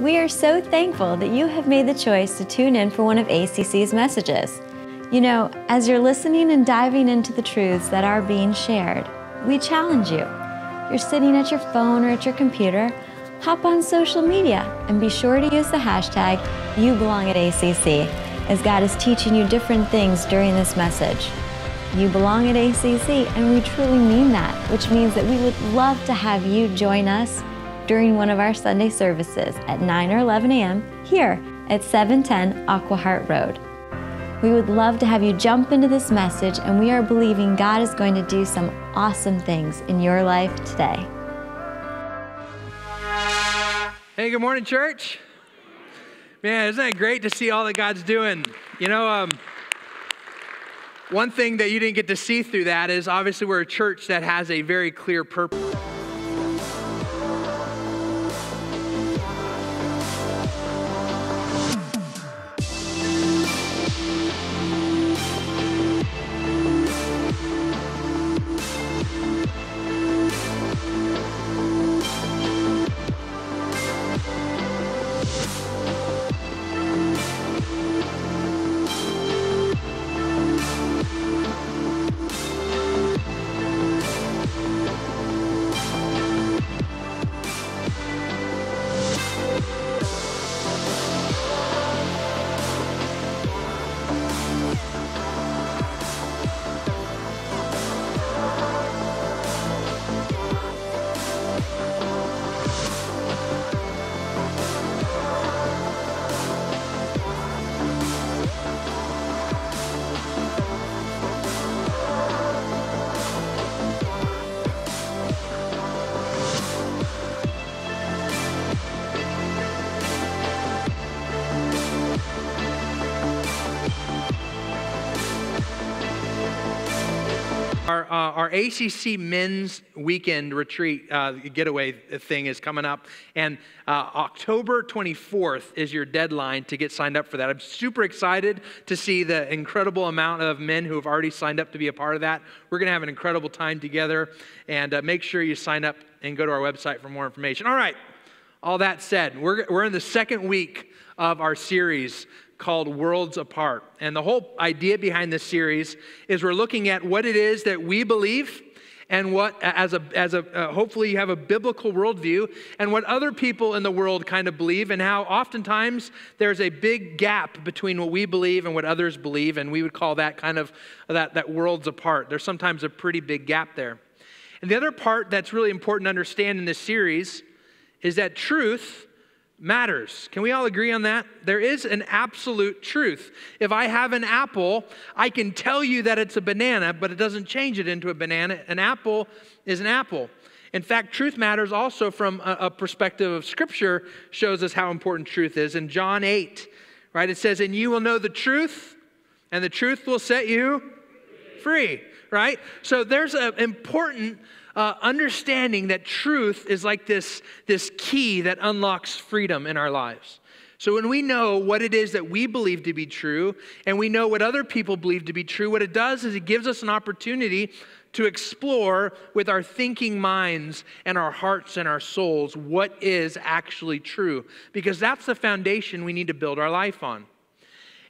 We are so thankful that you have made the choice to tune in for one of ACC's messages. You know, as you're listening and diving into the truths that are being shared, we challenge you. You're sitting at your phone or at your computer, hop on social media and be sure to use the hashtag YouBelongAtACC as God is teaching you different things during this message. You belong at ACC, and we truly mean that, which means that we would love to have you join us during one of our Sunday services at 9 or 11 a.m. here at 710 Aquahart Road. We would love to have you jump into this message, and we are believing God is going to do some awesome things in your life today. Hey, good morning, church. Man, isn't that great to see all that God's doing? You know, um, one thing that you didn't get to see through that is obviously we're a church that has a very clear purpose. ACC men's weekend retreat uh, getaway thing is coming up, and uh, October 24th is your deadline to get signed up for that. I'm super excited to see the incredible amount of men who have already signed up to be a part of that. We're going to have an incredible time together, and uh, make sure you sign up and go to our website for more information. All right, all that said, we're, we're in the second week of our series called Worlds Apart. And the whole idea behind this series is we're looking at what it is that we believe and what as a as a uh, hopefully you have a biblical worldview and what other people in the world kind of believe and how oftentimes there's a big gap between what we believe and what others believe. And we would call that kind of that that worlds apart. There's sometimes a pretty big gap there. And the other part that's really important to understand in this series is that truth matters. Can we all agree on that? There is an absolute truth. If I have an apple, I can tell you that it's a banana, but it doesn't change it into a banana. An apple is an apple. In fact, truth matters also from a, perspective of Scripture, shows us how important truth is. In John 8, right, it says, And you will know the truth, and the truth will set you free, right? So there's an important uh, understanding that truth is like this, this key that unlocks freedom in our lives. So, when we know what it is that we believe to be true and we know what other people believe to be true, what it does is it gives us an opportunity to explore with our thinking minds and our hearts and our souls what is actually true, because that's the foundation we need to build our life on.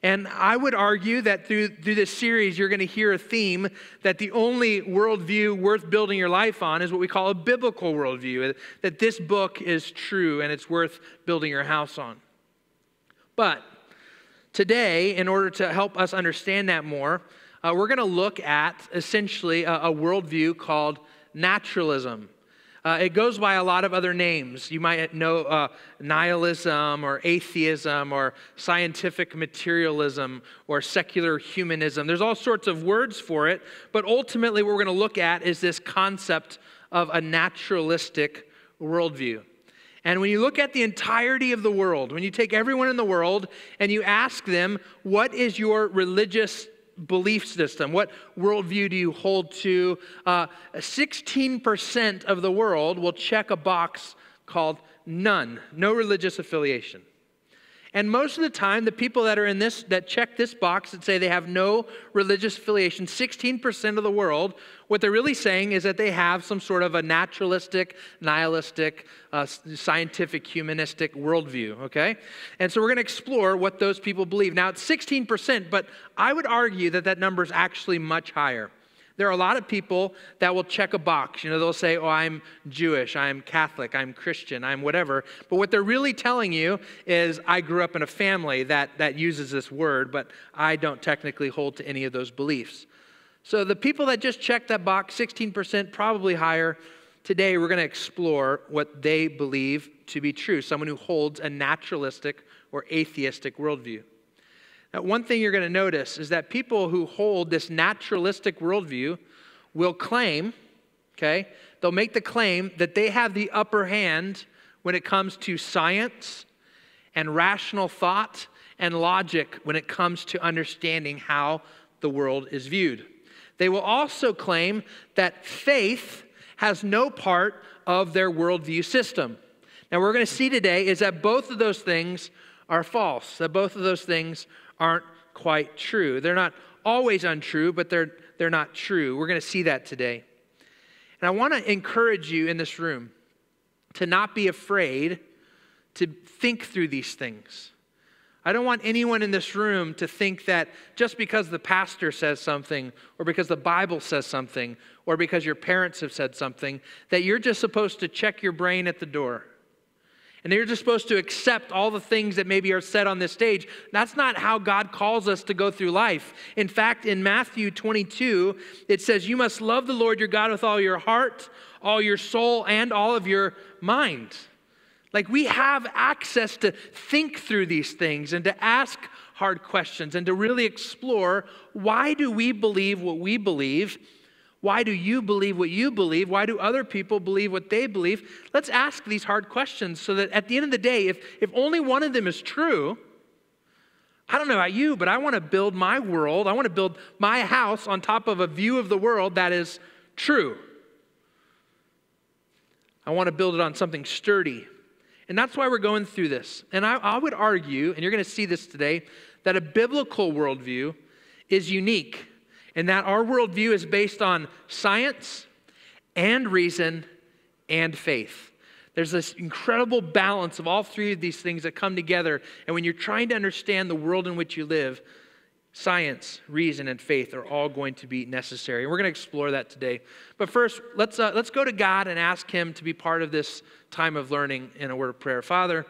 And I would argue that through, through this series, you're going to hear a theme that the only worldview worth building your life on is what we call a biblical worldview, that this book is true and it's worth building your house on. But today, in order to help us understand that more, uh, we're going to look at essentially a, a worldview called naturalism. Uh, it goes by a lot of other names. You might know uh, nihilism or atheism or scientific materialism or secular humanism. There's all sorts of words for it, but ultimately, what we're going to look at is this concept of a naturalistic worldview. And when you look at the entirety of the world, when you take everyone in the world and you ask them, what is your religious belief system? What worldview do you hold to? Uh, 16% of the world will check a box called none, no religious affiliation. And most of the time, the people that are in this, that check this box that say they have no religious affiliation, 16% of the world, what they're really saying is that they have some sort of a naturalistic, nihilistic, uh, scientific, humanistic worldview, okay? And so we're going to explore what those people believe. Now, it's 16%, but I would argue that that number is actually much higher. There are a lot of people that will check a box. You know, they'll say, Oh, I'm Jewish, I'm Catholic, I'm Christian, I'm whatever. But what they're really telling you is, I grew up in a family that, that uses this word, but I don't technically hold to any of those beliefs. So the people that just checked that box, 16%, probably higher, today we're going to explore what they believe to be true someone who holds a naturalistic or atheistic worldview. Now, one thing you're going to notice is that people who hold this naturalistic worldview will claim, okay, they'll make the claim that they have the upper hand when it comes to science and rational thought and logic when it comes to understanding how the world is viewed. They will also claim that faith has no part of their worldview system. Now, we're going to see today is that both of those things are false, that both of those things aren't quite true. They're not always untrue, but they're, they're not true. We're going to see that today. And I want to encourage you in this room to not be afraid to think through these things. I don't want anyone in this room to think that just because the pastor says something, or because the Bible says something, or because your parents have said something, that you're just supposed to check your brain at the door. And you're just supposed to accept all the things that maybe are said on this stage. That's not how God calls us to go through life. In fact, in Matthew 22, it says, You must love the Lord your God with all your heart, all your soul, and all of your mind. Like we have access to think through these things and to ask hard questions and to really explore why do we believe what we believe why do you believe what you believe? Why do other people believe what they believe? Let's ask these hard questions so that at the end of the day, if, if only one of them is true, I don't know about you, but I want to build my world, I want to build my house on top of a view of the world that is true. I want to build it on something sturdy. And that's why we're going through this. And I, I would argue, and you're going to see this today, that a biblical worldview is unique and that our worldview is based on science and reason and faith. There's this incredible balance of all three of these things that come together. And when you're trying to understand the world in which you live, science, reason, and faith are all going to be necessary. And we're going to explore that today. But first, let's, uh, let's go to God and ask Him to be part of this time of learning in a word of prayer. Father,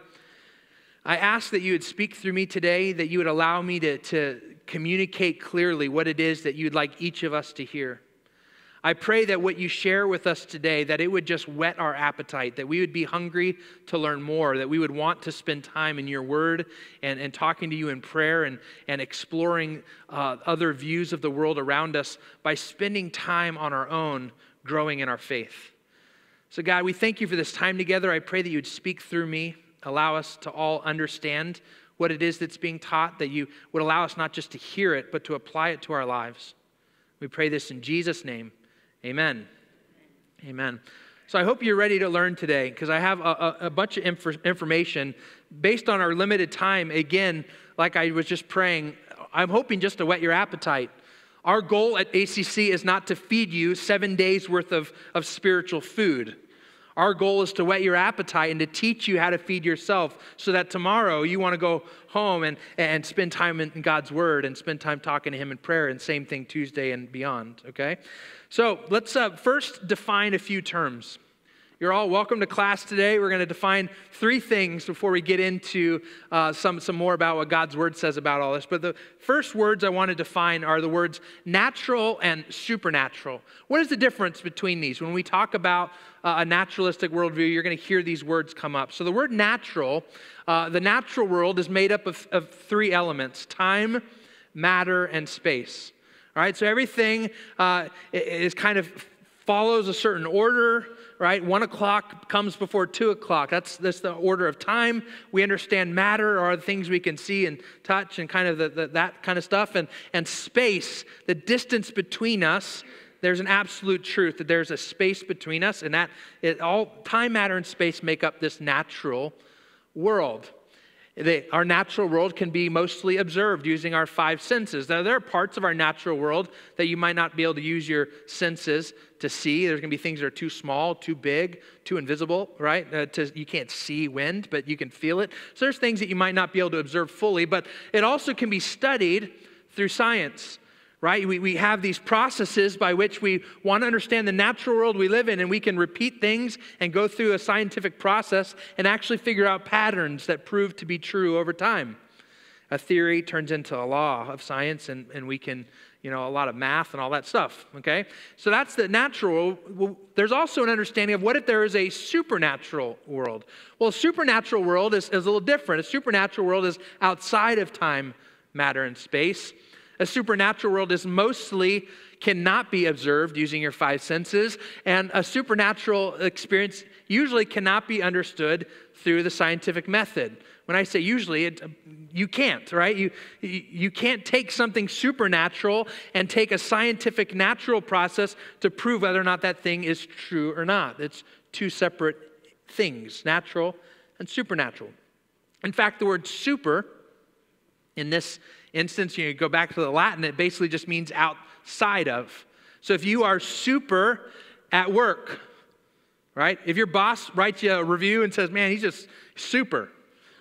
I ask that you would speak through me today, that you would allow me to, to communicate clearly what it is that you'd like each of us to hear. I pray that what you share with us today, that it would just whet our appetite, that we would be hungry to learn more, that we would want to spend time in your word and, and talking to you in prayer and, and exploring uh, other views of the world around us by spending time on our own, growing in our faith. So, God, we thank you for this time together. I pray that you would speak through me, allow us to all understand what it is that's being taught, that you would allow us not just to hear it, but to apply it to our lives. We pray this in Jesus' name. Amen. Amen. So I hope you're ready to learn today because I have a, a, a bunch of inf- information based on our limited time. Again, like I was just praying, I'm hoping just to whet your appetite. Our goal at ACC is not to feed you seven days worth of, of spiritual food. Our goal is to whet your appetite and to teach you how to feed yourself so that tomorrow you want to go home and, and spend time in God's Word and spend time talking to Him in prayer, and same thing Tuesday and beyond, okay? So let's uh, first define a few terms. You're all welcome to class today. We're going to define three things before we get into uh, some, some more about what God's word says about all this. But the first words I want to define are the words natural and supernatural. What is the difference between these? When we talk about uh, a naturalistic worldview, you're going to hear these words come up. So the word natural, uh, the natural world is made up of, of three elements time, matter, and space. All right, so everything uh, is kind of follows a certain order right? One o'clock comes before two o'clock. That's, that's the order of time. We understand matter are the things we can see and touch and kind of the, the, that kind of stuff. And, and space, the distance between us, there's an absolute truth that there's a space between us, and that it, all time, matter, and space make up this natural world. They, our natural world can be mostly observed using our five senses. Now, there are parts of our natural world that you might not be able to use your senses to see. There's going to be things that are too small, too big, too invisible, right? Uh, to, you can't see wind, but you can feel it. So there's things that you might not be able to observe fully, but it also can be studied through science right? We, we have these processes by which we want to understand the natural world we live in, and we can repeat things and go through a scientific process and actually figure out patterns that prove to be true over time. A theory turns into a law of science, and, and we can, you know, a lot of math and all that stuff, okay? So that's the natural. Well, there's also an understanding of what if there is a supernatural world? Well, a supernatural world is, is a little different. A supernatural world is outside of time, matter, and space. A supernatural world is mostly cannot be observed using your five senses, and a supernatural experience usually cannot be understood through the scientific method. When I say usually, it, you can't, right? You, you can't take something supernatural and take a scientific natural process to prove whether or not that thing is true or not. It's two separate things natural and supernatural. In fact, the word super in this instance, you go back to the Latin, it basically just means outside of. So if you are super at work, right? If your boss writes you a review and says, man, he's just super,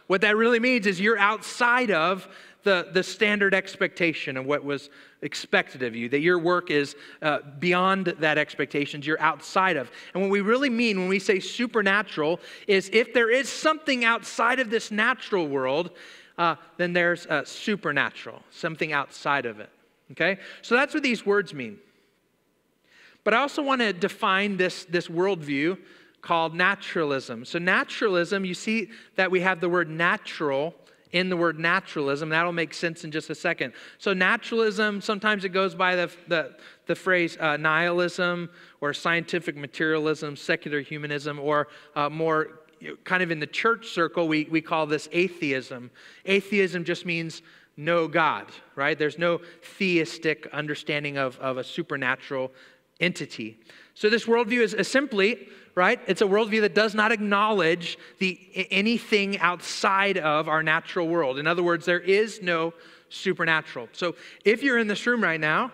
what that really means is you're outside of the, the standard expectation of what was expected of you, that your work is uh, beyond that expectations, you're outside of. And what we really mean when we say supernatural is if there is something outside of this natural world uh, then there's a supernatural, something outside of it. Okay? So that's what these words mean. But I also want to define this, this worldview called naturalism. So, naturalism, you see that we have the word natural in the word naturalism. That'll make sense in just a second. So, naturalism, sometimes it goes by the, the, the phrase uh, nihilism or scientific materialism, secular humanism, or uh, more kind of in the church circle, we, we call this atheism. Atheism just means no God, right? There's no theistic understanding of, of a supernatural entity. So this worldview is, simply, right? It's a worldview that does not acknowledge the, anything outside of our natural world. In other words, there is no supernatural. So if you're in this room right now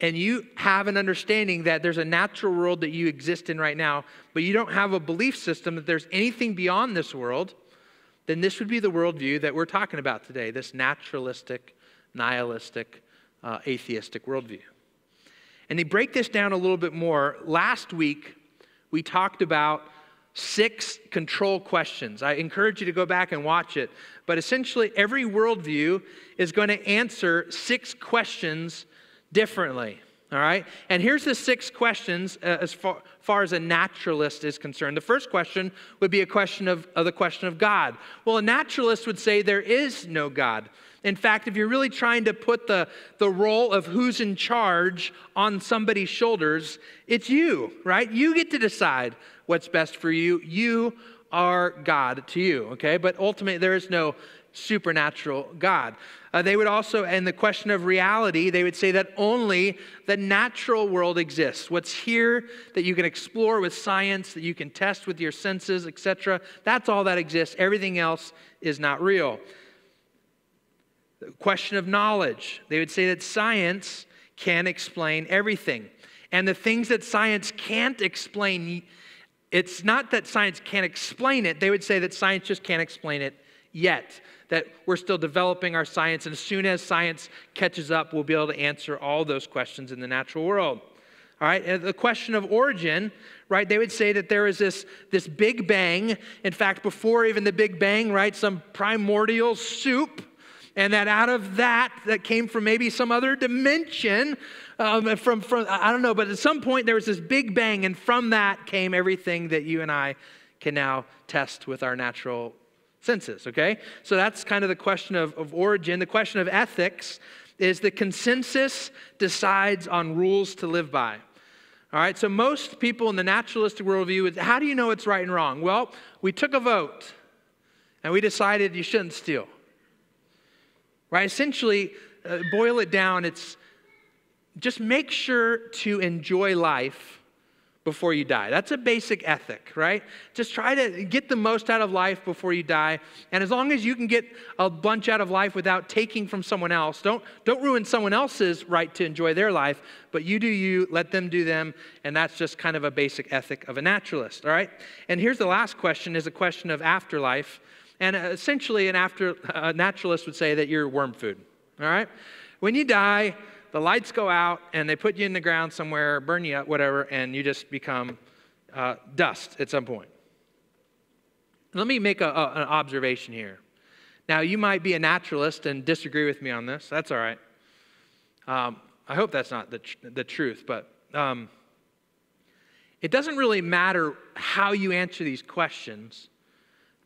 and you have an understanding that there's a natural world that you exist in right now, but you don't have a belief system that there's anything beyond this world, then this would be the worldview that we're talking about today this naturalistic, nihilistic, uh, atheistic worldview. And to break this down a little bit more, last week we talked about six control questions. I encourage you to go back and watch it. But essentially, every worldview is going to answer six questions differently. All right? And here's the six questions uh, as far, far, as a naturalist is concerned. The first question would be a question of, of the question of God. Well, a naturalist would say there is no God. In fact, if you're really trying to put the, the role of who's in charge on somebody's shoulders, it's you, right? You get to decide what's best for you. You are God to you, okay? But ultimately, there is no supernatural God. Uh, they would also, in the question of reality, they would say that only the natural world exists. What's here that you can explore with science, that you can test with your senses, etc., that's all that exists. Everything else is not real. The question of knowledge, they would say that science can explain everything. And the things that science can't explain, it's not that science can't explain it, they would say that science just can't explain it yet that we're still developing our science. And as soon as science catches up, we'll be able to answer all those questions in the natural world. All right, and the question of origin, right? They would say that there is this, this big bang. In fact, before even the big bang, right, some primordial soup, and that out of that, that came from maybe some other dimension, um, from, from, I don't know, but at some point there was this big bang, and from that came everything that you and I can now test with our natural okay? So that's kind of the question of, of origin. The question of ethics is the consensus decides on rules to live by. All right, so most people in the naturalistic worldview, how do you know it's right and wrong? Well, we took a vote and we decided you shouldn't steal. Right? Essentially, uh, boil it down, it's just make sure to enjoy life before you die. That's a basic ethic, right? Just try to get the most out of life before you die. And as long as you can get a bunch out of life without taking from someone else, don't, don't ruin someone else's right to enjoy their life, but you do you, let them do them. And that's just kind of a basic ethic of a naturalist, all right? And here's the last question is a question of afterlife. And essentially, an after, a naturalist would say that you're worm food, all right? When you die, the lights go out and they put you in the ground somewhere, burn you up, whatever, and you just become uh, dust at some point. Let me make a, a, an observation here. Now, you might be a naturalist and disagree with me on this. That's all right. Um, I hope that's not the, tr- the truth, but um, it doesn't really matter how you answer these questions.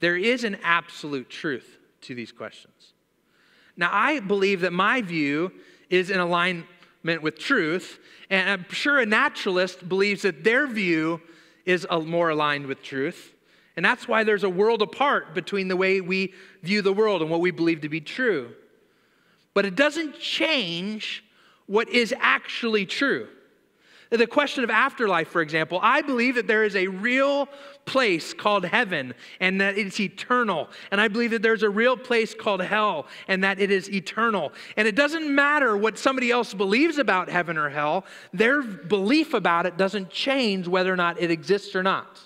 There is an absolute truth to these questions. Now, I believe that my view is in alignment with truth. And I'm sure a naturalist believes that their view is more aligned with truth. And that's why there's a world apart between the way we view the world and what we believe to be true. But it doesn't change what is actually true. The question of afterlife, for example, I believe that there is a real place called heaven and that it's eternal. And I believe that there's a real place called hell and that it is eternal. And it doesn't matter what somebody else believes about heaven or hell, their belief about it doesn't change whether or not it exists or not.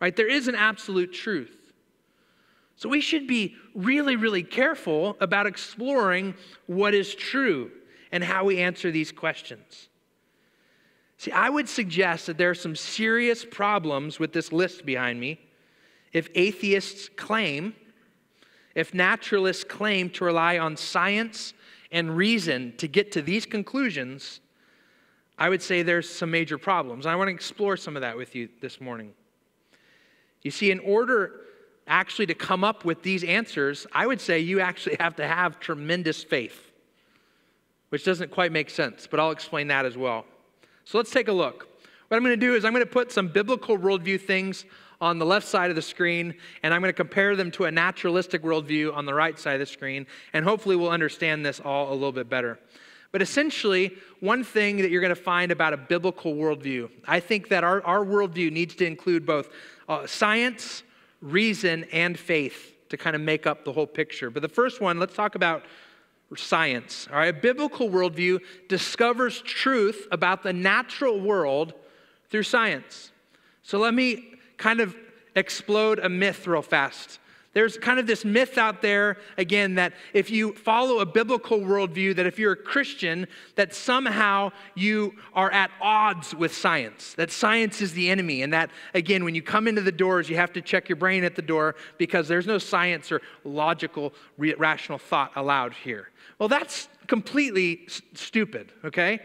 Right? There is an absolute truth. So we should be really, really careful about exploring what is true and how we answer these questions. See, I would suggest that there are some serious problems with this list behind me if atheists claim, if naturalists claim to rely on science and reason to get to these conclusions, I would say there's some major problems. I want to explore some of that with you this morning. You see, in order actually to come up with these answers, I would say you actually have to have tremendous faith, which doesn't quite make sense, but I'll explain that as well. So let's take a look. What I'm going to do is I'm going to put some biblical worldview things on the left side of the screen, and I'm going to compare them to a naturalistic worldview on the right side of the screen, and hopefully we'll understand this all a little bit better. But essentially, one thing that you're going to find about a biblical worldview, I think that our, our worldview needs to include both uh, science, reason, and faith to kind of make up the whole picture. But the first one, let's talk about science. All right, a biblical worldview discovers truth about the natural world through science. So let me kind of explode a myth real fast. There's kind of this myth out there, again, that if you follow a biblical worldview, that if you're a Christian, that somehow you are at odds with science, that science is the enemy, and that, again, when you come into the doors, you have to check your brain at the door because there's no science or logical, rational thought allowed here. Well, that's completely s- stupid, okay?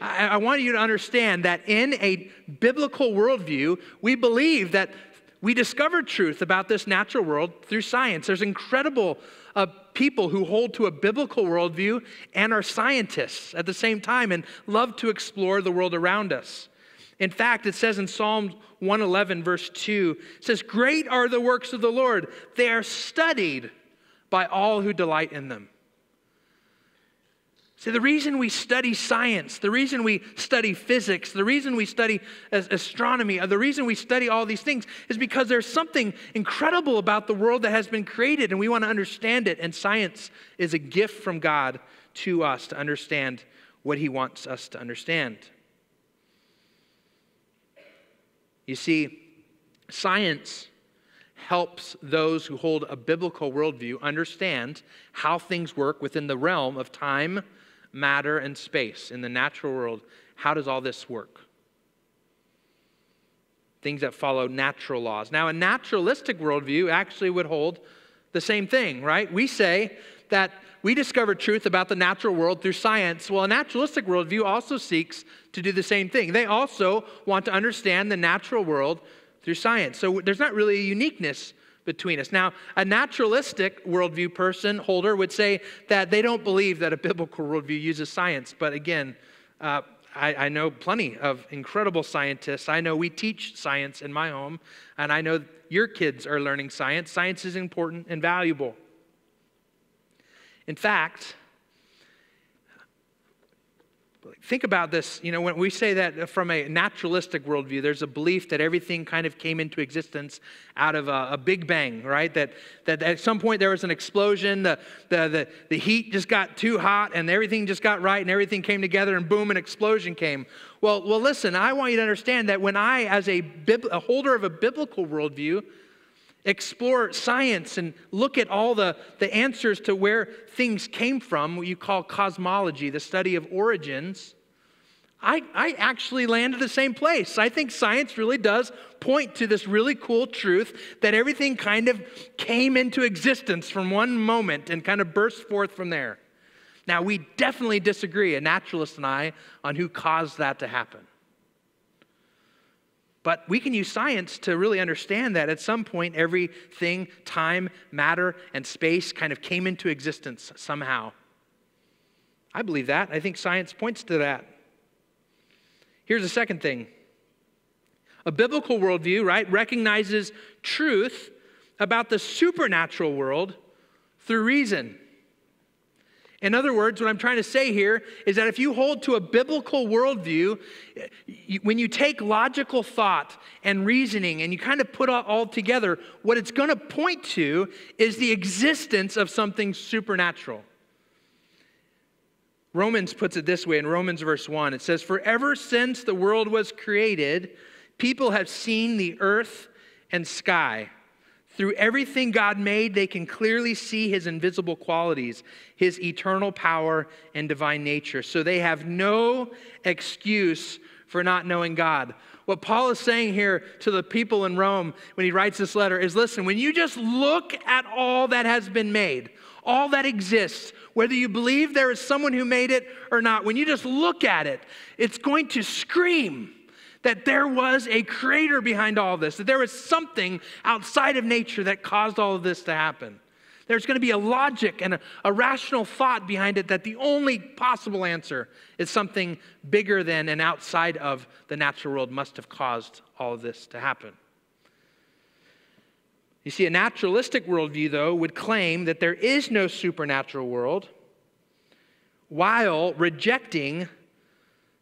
I, I want you to understand that in a biblical worldview, we believe that we discover truth about this natural world through science. There's incredible uh, people who hold to a biblical worldview and are scientists at the same time and love to explore the world around us. In fact, it says in Psalm 111, verse 2, it says, Great are the works of the Lord. They are studied by all who delight in them. See, the reason we study science, the reason we study physics, the reason we study astronomy, uh, the reason we study all these things is because there's something incredible about the world that has been created and we want to understand it. And science is a gift from God to us to understand what He wants us to understand. You see, science helps those who hold a biblical worldview understand how things work within the realm of time matter, and space in the natural world. How does all this work? Things that follow natural laws. Now, a naturalistic worldview actually would hold the same thing, right? We say that we discover truth about the natural world through science. Well, a naturalistic worldview also seeks to do the same thing. They also want to understand the natural world through science. So there's not really a uniqueness between us. Now, a naturalistic worldview person, holder, would say that they don't believe that a biblical worldview uses science. But again, uh, I, I, know plenty of incredible scientists. I know we teach science in my home, and I know your kids are learning science. Science is important and valuable. In fact, think about this. You know, when we say that from a naturalistic worldview, there's a belief that everything kind of came into existence out of a, a big bang, right? That, that at some point there was an explosion, the, the, the, the heat just got too hot, and everything just got right, and everything came together, and boom, an explosion came. Well, well listen, I want you to understand that when I, as a, a holder of a biblical worldview, explore science and look at all the, the answers to where things came from, what you call cosmology, the study of origins, I, I actually land at the same place. I think science really does point to this really cool truth that everything kind of came into existence from one moment and kind of burst forth from there. Now, we definitely disagree, a naturalist and I, on who caused that to happen. But we can use science to really understand that at some point, everything, time, matter, and space kind of came into existence somehow. I believe that. I think science points to that. Here's the second thing a biblical worldview, right, recognizes truth about the supernatural world through reason. In other words, what I'm trying to say here is that if you hold to a biblical worldview, when you take logical thought and reasoning and you kind of put it all together, what it's going to point to is the existence of something supernatural. Romans puts it this way in Romans verse 1 it says, For ever since the world was created, people have seen the earth and sky. Through everything God made, they can clearly see his invisible qualities, his eternal power and divine nature. So they have no excuse for not knowing God. What Paul is saying here to the people in Rome when he writes this letter is listen, when you just look at all that has been made, all that exists, whether you believe there is someone who made it or not, when you just look at it, it's going to scream that there was a creator behind all this, that there was something outside of nature that caused all of this to happen. There's going to be a logic and a, a, rational thought behind it that the only possible answer is something bigger than and outside of the natural world must have caused all of this to happen. You see, a naturalistic worldview, though, would claim that there is no supernatural world while rejecting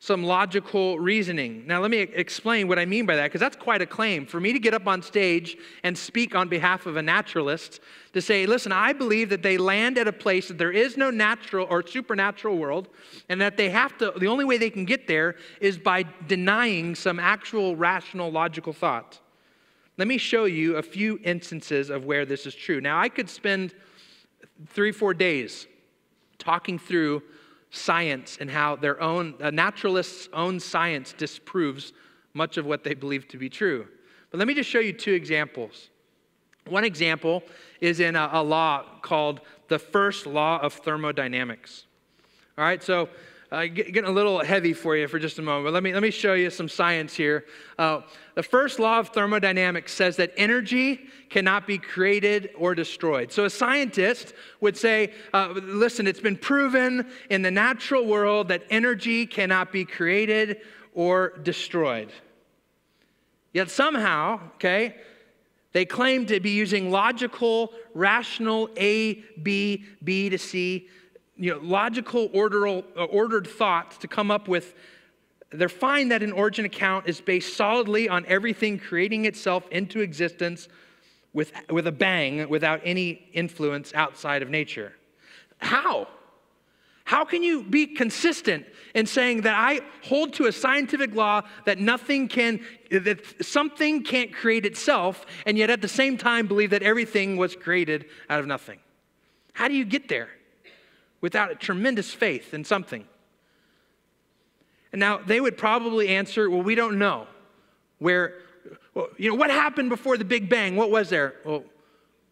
some logical reasoning. Now, let me explain what I mean by that, because that's quite a claim. For me to get up on stage and speak on behalf of a naturalist, to say, listen, I believe that they land at a place that there is no natural or supernatural world, and that they have to, the only way they can get there is by denying some actual rational, logical thought. Let me show you a few instances of where this is true. Now, I could spend three, four days talking through science and how their own uh, naturalists' own science disproves much of what they believe to be true. But let me just show you two examples. One example is in a, a law called the first law of thermodynamics. All right, so uh, getting a little heavy for you for just a moment, but let me, let me show you some science here. Uh, the first law of thermodynamics says that energy cannot be created or destroyed. So a scientist would say, uh, listen, it's been proven in the natural world that energy cannot be created or destroyed. Yet somehow, okay, they claim to be using logical, rational A, B, B to C you know, logical, orderal, uh, ordered thoughts to come up with. They find that an origin account is based solidly on everything creating itself into existence with, with a bang without any influence outside of nature. How? How can you be consistent in saying that I hold to a scientific law that nothing can, that something can't create itself, and yet at the same time believe that everything was created out of nothing? How do you get there? Without a tremendous faith in something. And now they would probably answer, well, we don't know. Where, well, you know, what happened before the Big Bang? What was there? Well,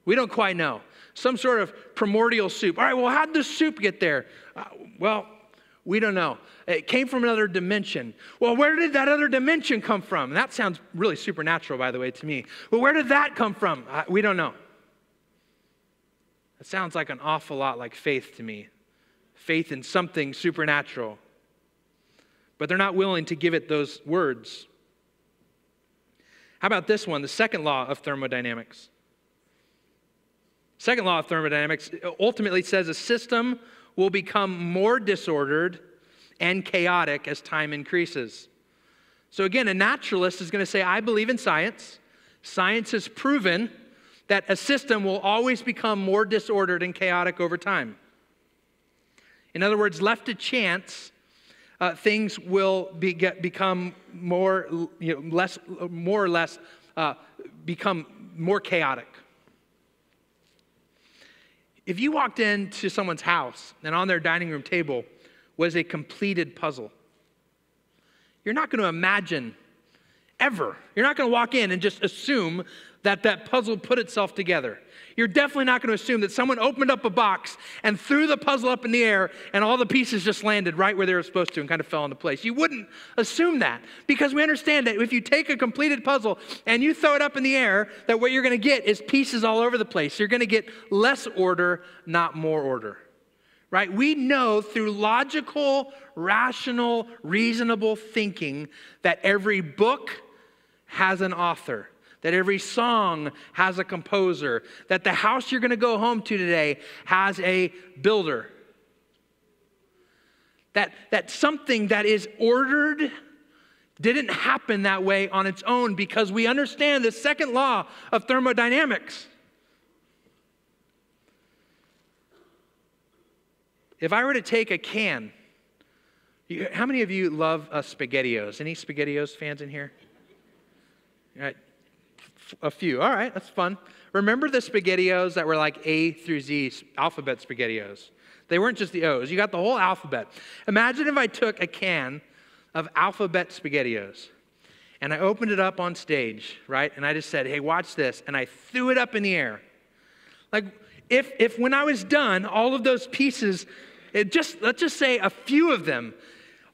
we don't quite know. Some sort of primordial soup. All right, well, how'd the soup get there? Uh, well, we don't know. It came from another dimension. Well, where did that other dimension come from? That sounds really supernatural, by the way, to me. Well, where did that come from? Uh, we don't know. That sounds like an awful lot like faith to me faith in something supernatural. But they're not willing to give it those words. How about this one, the second law of thermodynamics? Second law of thermodynamics ultimately says a system will become more disordered and chaotic as time increases. So, again, a naturalist is going to say, I believe in science. Science has proven that a system will always become more disordered and chaotic over time. In other words, left to chance, uh, things will be, get, become more, you know, less, more or less, uh, become more chaotic. If you walked into someone's house and on their dining room table was a completed puzzle, you're not going to imagine ever. You're not going to walk in and just assume that that puzzle put itself together. You're definitely not going to assume that someone opened up a box and threw the puzzle up in the air and all the pieces just landed right where they were supposed to and kind of fell into place. You wouldn't assume that because we understand that if you take a completed puzzle and you throw it up in the air, that what you're going to get is pieces all over the place. You're going to get less order, not more order right? We know through logical, rational, reasonable thinking that every book has an author, that every song has a composer, that the house you're going to go home to today has a builder. That, that something that is ordered didn't happen that way on its own because we understand the second law of thermodynamics. If I were to take a can, how many of you love uh, SpaghettiOs? Any SpaghettiOs fans in here? Right. A few. All right, that's fun. Remember the SpaghettiOs that were like A through Z alphabet SpaghettiOs? They weren't just the O's, you got the whole alphabet. Imagine if I took a can of alphabet SpaghettiOs and I opened it up on stage, right? And I just said, hey, watch this. And I threw it up in the air. Like, if, if when I was done, all of those pieces, it just, let's just say a few of them,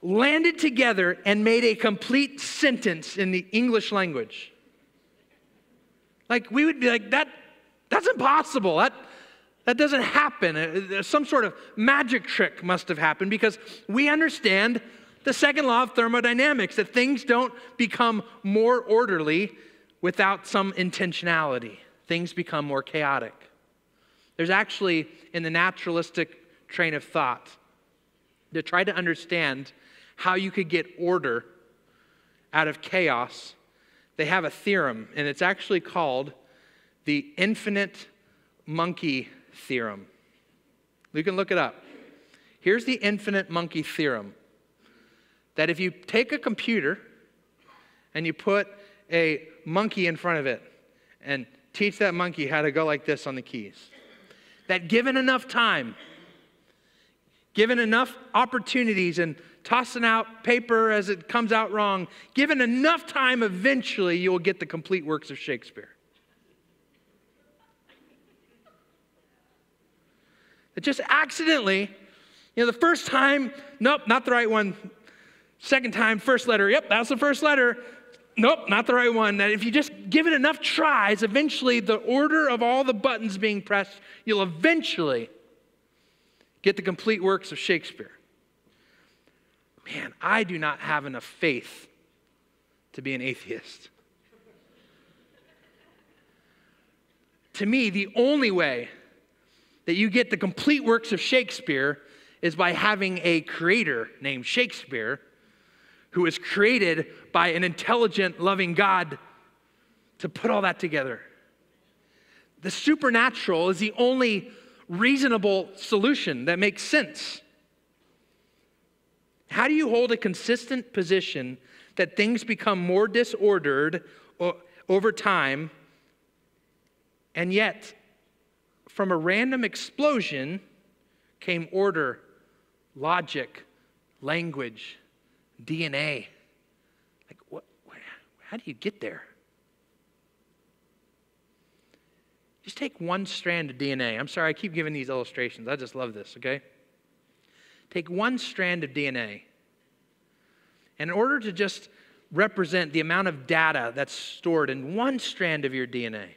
landed together and made a complete sentence in the English language. Like, we would be like, that, that's impossible. That, that doesn't happen. Uh, some sort of magic trick must have happened because we understand the second law of thermodynamics that things don't become more orderly without some intentionality, things become more chaotic. There's actually, in the naturalistic train of thought, to try to understand how you could get order out of chaos, they have a theorem, and it's actually called the infinite monkey theorem. You can look it up. Here's the infinite monkey theorem that if you take a computer and you put a monkey in front of it and teach that monkey how to go like this on the keys, that given enough time, given enough opportunities and tossing out paper as it comes out wrong, given enough time, eventually you will get the complete works of Shakespeare. That just accidentally, you know, the first time, nope, not the right one. Second time, first letter, yep, that's the first letter. Nope, not the right one. That if you just give it enough tries, eventually the order of all the buttons being pressed, you'll eventually get the complete works of Shakespeare. Man, I do not have enough faith to be an atheist. to me, the only way that you get the complete works of Shakespeare is by having a creator named Shakespeare who was created by an intelligent, loving God to put all that together. The supernatural is the only reasonable solution that makes sense. How do you hold a consistent position that things become more disordered over time, and yet from a random explosion came order, logic, language, DNA. Like, what, how do you get there? Just take one strand of DNA. I'm sorry, I keep giving these illustrations. I just love this, okay? Take one strand of DNA. And in order to just represent the amount of data that's stored in one strand of your DNA,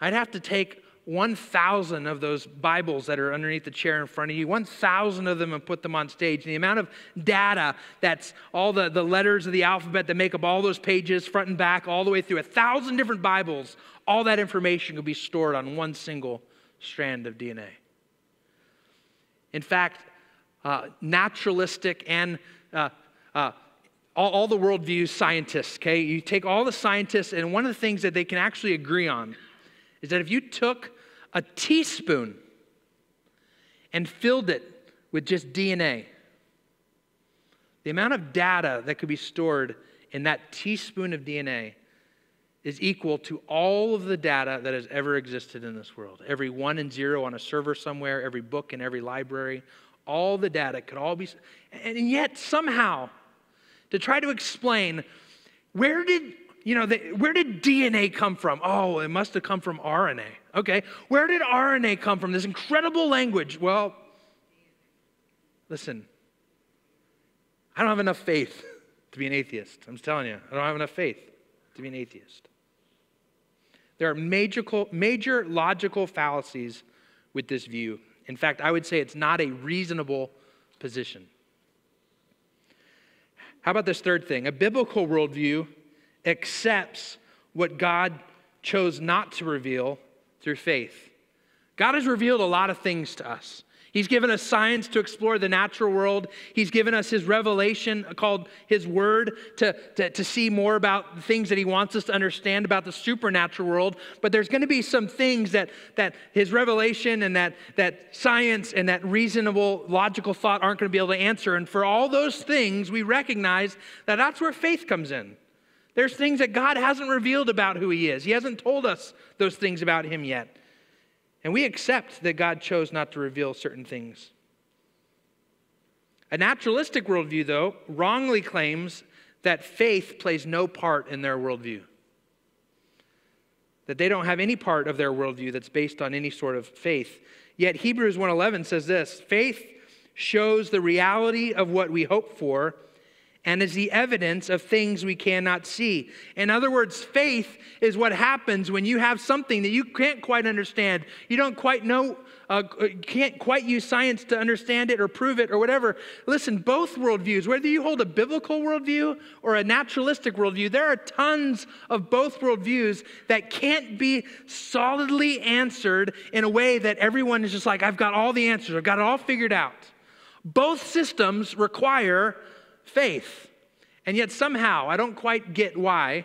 I'd have to take 1,000 of those Bibles that are underneath the chair in front of you, 1,000 of them and put them on stage. And the amount of data that's all the, the letters of the alphabet that make up all those pages, front and back, all the way through a thousand different Bibles, all that information could be stored on one single strand of DNA. In fact, uh, naturalistic and uh, uh, all, all the worldview scientists, okay? You take all the scientists, and one of the things that they can actually agree on is that if you took a teaspoon and filled it with just DNA, the amount of data that could be stored in that teaspoon of DNA is equal to all of the data that has ever existed in this world. Every one and zero on a server somewhere, every book in every library, all the data could all be. And yet, somehow, to try to explain where did you know, the, where did DNA come from? Oh, it must have come from RNA. Okay, where did RNA come from? This incredible language. Well, listen, I don't have enough faith to be an atheist. I'm telling you, I don't have enough faith to be an atheist. There are major, major logical fallacies with this view. In fact, I would say it's not a reasonable position. How about this third thing? A biblical worldview accepts what God chose not to reveal through faith. God has revealed a lot of things to us. He's given us science to explore the natural world. He's given us his revelation called his word to, to, to, see more about the things that he wants us to understand about the supernatural world. But there's going to be some things that, that his revelation and that, that science and that reasonable, logical thought aren't going to be able to answer. And for all those things, we recognize that that's where faith comes in. There's things that God hasn't revealed about who he is, he hasn't told us those things about him yet. And we accept that God chose not to reveal certain things. A naturalistic worldview, though, wrongly claims that faith plays no part in their worldview. That they don't have any part of their worldview that's based on any sort of faith. Yet Hebrews 1:11 says this, faith shows the reality of what we hope for and is the evidence of things we cannot see. In other words, faith is what happens when you have something that you can't quite understand. You don't quite know, uh, can't quite use science to understand it or prove it or whatever. Listen, both worldviews, whether you hold a biblical worldview or a naturalistic worldview, there are tons of both worldviews that can't be solidly answered in a way that everyone is just like, I've got all the answers, I've got it all figured out. Both systems require faith. And yet, somehow, I don't quite get why,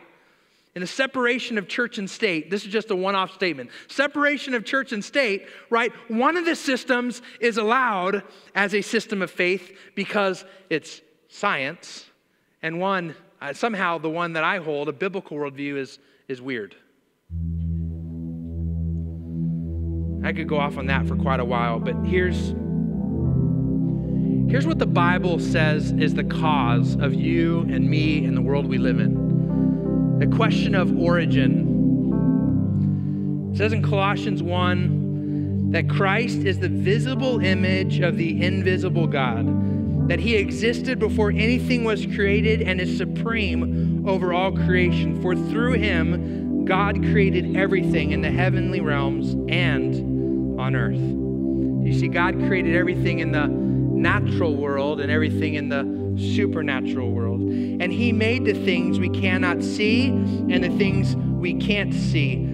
in the separation of church and state, this is just a one off statement. Separation of church and state, right? One of the systems is allowed as a system of faith because it's science, and one, uh, somehow, the one that I hold, a biblical worldview, is, is weird. I could go off on that for quite a while, but here's Here's what the Bible says is the cause of you and me and the world we live in the question of origin. It says in Colossians 1 that Christ is the visible image of the invisible God, that he existed before anything was created and is supreme over all creation. For through him, God created everything in the heavenly realms and on earth. You see, God created everything in the natural world and everything in the supernatural world. And He made the things we cannot see and the things we can't see,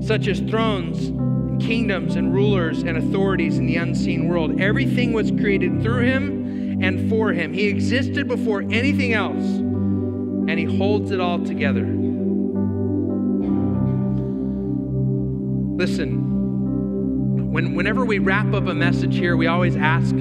such as thrones, and kingdoms, and rulers and authorities in the unseen world. Everything was created through Him and for Him. He existed before anything else, and He holds it all together. Listen, when, whenever we wrap up a message here, we always ask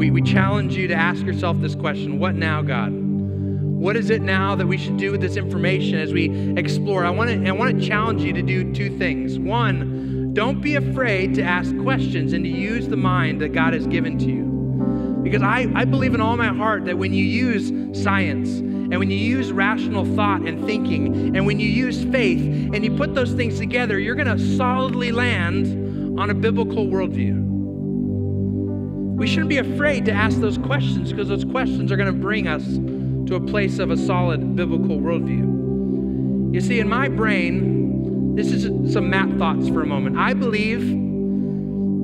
we, we challenge you to ask yourself this question What now, God? What is it now that we should do with this information as we explore? I want to I want to challenge you to do two things. One, don't be afraid to ask questions and to use the mind that God has given to you. Because I, I believe in all my heart that when you use science and when you use rational thought and thinking and when you use faith and you put those things together, you're going to solidly land on a biblical worldview. We shouldn't be afraid to ask those questions because those questions are going to bring us to a place of a solid biblical worldview. You see, in my brain, this is some math thoughts for a moment. I believe,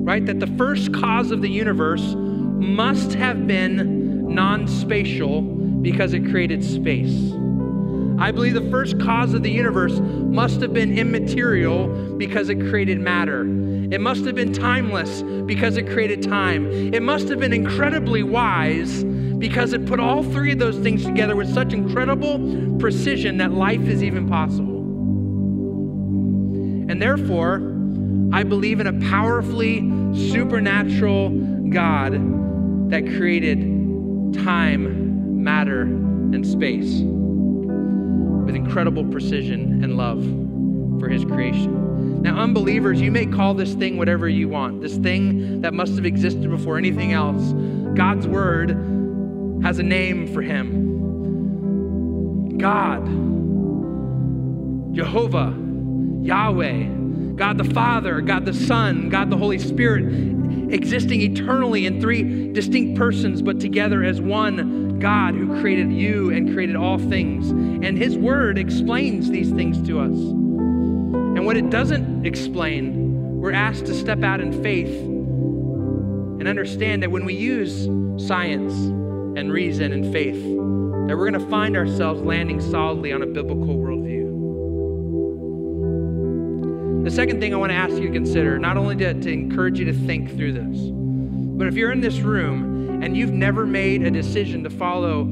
right, that the first cause of the universe must have been non spatial because it created space. I believe the first cause of the universe must have been immaterial because it created matter. It must have been timeless because it created time. It must have been incredibly wise because it put all three of those things together with such incredible precision that life is even possible. And therefore, I believe in a powerfully supernatural God that created time, matter, and space incredible precision and love for his creation. Now, unbelievers, you may call this thing whatever you want, this thing that must have existed before anything else. God's word has a name for him God, Jehovah, Yahweh, God the Father, God the Son, God the Holy Spirit, existing eternally in three distinct persons, but together as one God who created you and created all things. And His Word explains these things to us. And what it doesn't explain, we're asked to step out in faith and understand that when we use science and reason and faith, that we're going to find ourselves landing solidly on a biblical worldview. The second thing I want to ask you to consider, not only to, to encourage you to think through this, but if you're in this room and you've never made a decision to follow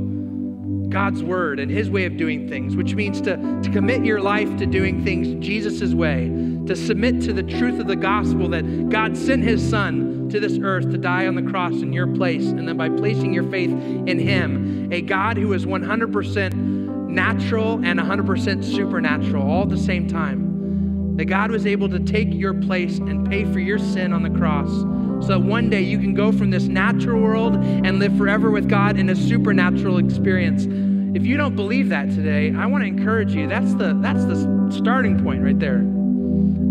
God's word and his way of doing things, which means to, to commit your life to doing things Jesus' way, to submit to the truth of the gospel that God sent his son to this earth to die on the cross in your place, and then by placing your faith in him, a God who is 100% natural and 100% supernatural all at the same time that God was able to take your place and pay for your sin on the cross so that one day you can go from this natural world and live forever with God in a supernatural experience. If you don't believe that today, I want to encourage you. That's the that's the starting point right there.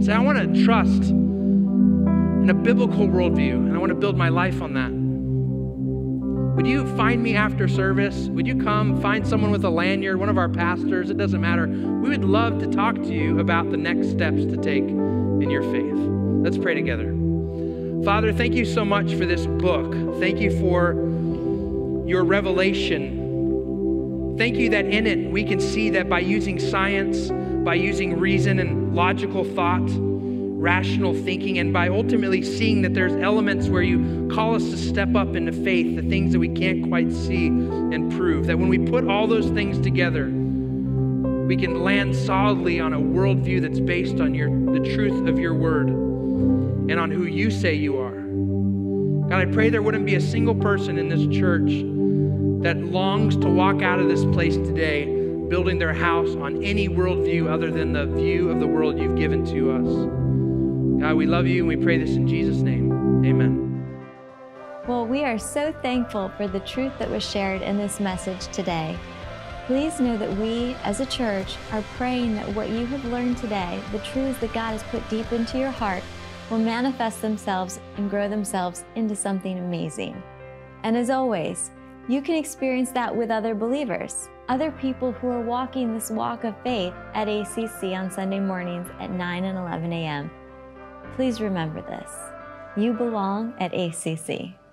Say, I want to trust in a biblical worldview, and I want to build my life on that. Would you find me after service? Would you come find someone with a lanyard, one of our pastors? It doesn't matter. We would love to talk to you about the next steps to take in your faith. Let's pray together. Father, thank you so much for this book. Thank you for your revelation. Thank you that in it we can see that by using science, by using reason and logical thought, rational thinking and by ultimately seeing that there's elements where you call us to step up into faith, the things that we can't quite see and prove. That when we put all those things together, we can land solidly on a worldview that's based on your, the truth of your word and on who you say you are. God, I pray there wouldn't be a single person in this church that longs to walk out of this place today building their house on any worldview other than the view of the world you've given to us. God, we love you and we pray this in Jesus' name. Amen. Well, we are so thankful for the truth that was shared in this message today. Please know that we, as a church, are praying that what you have learned today, the truths that God has put deep into your heart, will manifest themselves and grow themselves into something amazing. And as always, you can experience that with other believers, other people who are walking this walk of faith at ACC on Sunday mornings at 9 and 11 a.m. Please remember this you belong at ACC.